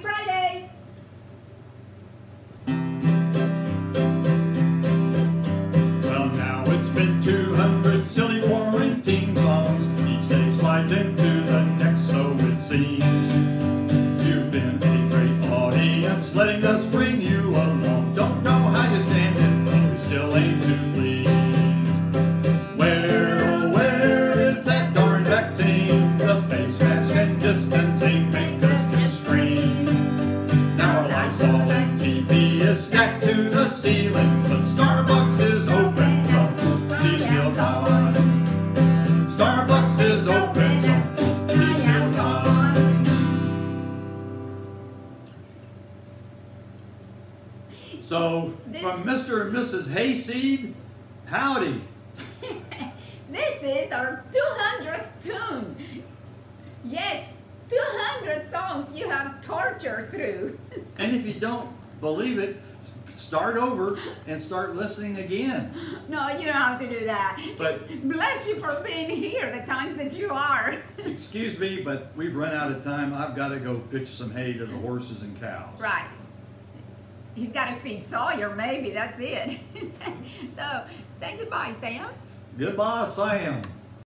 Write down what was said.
Friday! Well, now it's been 200 silly quarantine songs. Each day slides into the next, so it seems. You've been a great audience, letting us bring you along. Don't know how you stand it, but we still aim to please. Where, where is that darn vaccine? The face mask and distancing So, from Mr. and Mrs. Hayseed, howdy. This is our 200th tune. Yes, 200 songs you have tortured through. And if you don't believe it, start over and start listening again. No, you don't have to do that. But- Just bless you for being here the times that you are. Excuse me, but we've run out of time. I've got to go pitch some hay to the horses and cows. right. He's got to feed Sawyer, maybe, that's it. so, say goodbye, Sam. Goodbye, Sam.